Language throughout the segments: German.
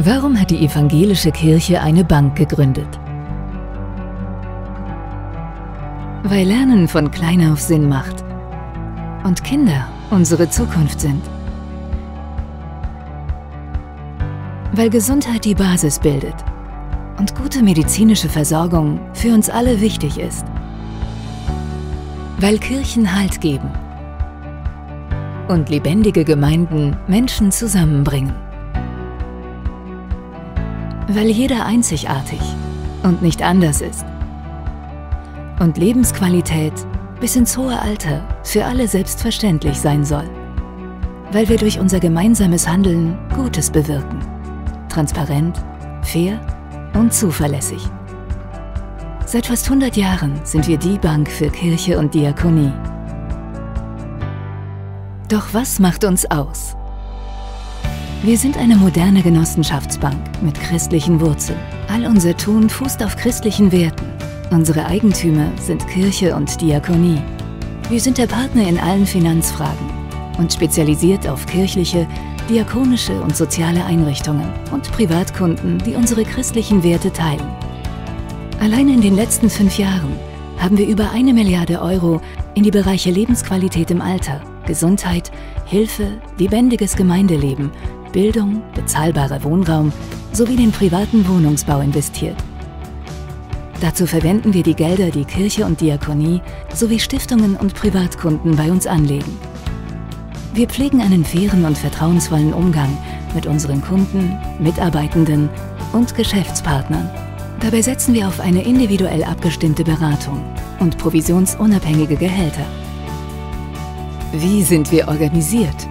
Warum hat die evangelische Kirche eine Bank gegründet? Weil Lernen von klein auf Sinn macht und Kinder unsere Zukunft sind. Weil Gesundheit die Basis bildet und gute medizinische Versorgung für uns alle wichtig ist. Weil Kirchen Halt geben und lebendige Gemeinden Menschen zusammenbringen weil jeder einzigartig und nicht anders ist. Und Lebensqualität bis ins hohe Alter für alle selbstverständlich sein soll. Weil wir durch unser gemeinsames Handeln Gutes bewirken. Transparent, fair und zuverlässig. Seit fast 100 Jahren sind wir die Bank für Kirche und Diakonie. Doch was macht uns aus? Wir sind eine moderne Genossenschaftsbank mit christlichen Wurzeln. All unser Tun fußt auf christlichen Werten. Unsere Eigentümer sind Kirche und Diakonie. Wir sind der Partner in allen Finanzfragen und spezialisiert auf kirchliche, diakonische und soziale Einrichtungen und Privatkunden, die unsere christlichen Werte teilen. Allein in den letzten fünf Jahren haben wir über eine Milliarde Euro in die Bereiche Lebensqualität im Alter, Gesundheit, Hilfe, lebendiges Gemeindeleben Bildung, bezahlbarer Wohnraum sowie den privaten Wohnungsbau investiert. Dazu verwenden wir die Gelder, die Kirche und Diakonie sowie Stiftungen und Privatkunden bei uns anlegen. Wir pflegen einen fairen und vertrauensvollen Umgang mit unseren Kunden, Mitarbeitenden und Geschäftspartnern. Dabei setzen wir auf eine individuell abgestimmte Beratung und provisionsunabhängige Gehälter. Wie sind wir organisiert?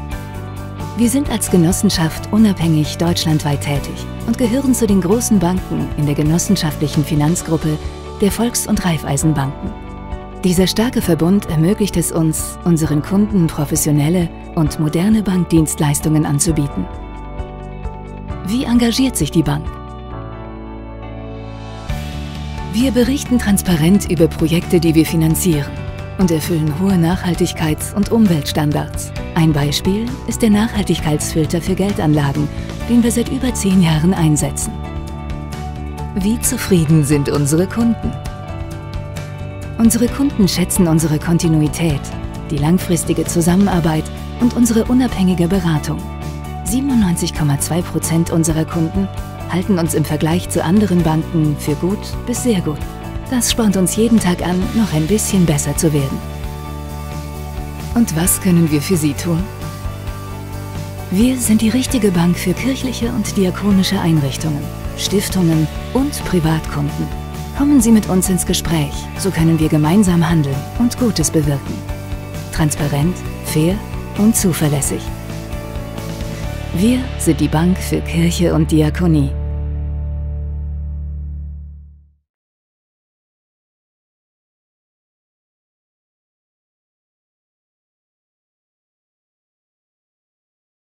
Wir sind als Genossenschaft unabhängig deutschlandweit tätig und gehören zu den großen Banken in der genossenschaftlichen Finanzgruppe der Volks- und Raiffeisenbanken. Dieser starke Verbund ermöglicht es uns, unseren Kunden professionelle und moderne Bankdienstleistungen anzubieten. Wie engagiert sich die Bank? Wir berichten transparent über Projekte, die wir finanzieren und erfüllen hohe Nachhaltigkeits- und Umweltstandards. Ein Beispiel ist der Nachhaltigkeitsfilter für Geldanlagen, den wir seit über zehn Jahren einsetzen. Wie zufrieden sind unsere Kunden? Unsere Kunden schätzen unsere Kontinuität, die langfristige Zusammenarbeit und unsere unabhängige Beratung. 97,2 Prozent unserer Kunden halten uns im Vergleich zu anderen Banken für gut bis sehr gut. Das spornt uns jeden Tag an, noch ein bisschen besser zu werden. Und was können wir für Sie tun? Wir sind die richtige Bank für kirchliche und diakonische Einrichtungen, Stiftungen und Privatkunden. Kommen Sie mit uns ins Gespräch, so können wir gemeinsam handeln und Gutes bewirken. Transparent, fair und zuverlässig. Wir sind die Bank für Kirche und Diakonie.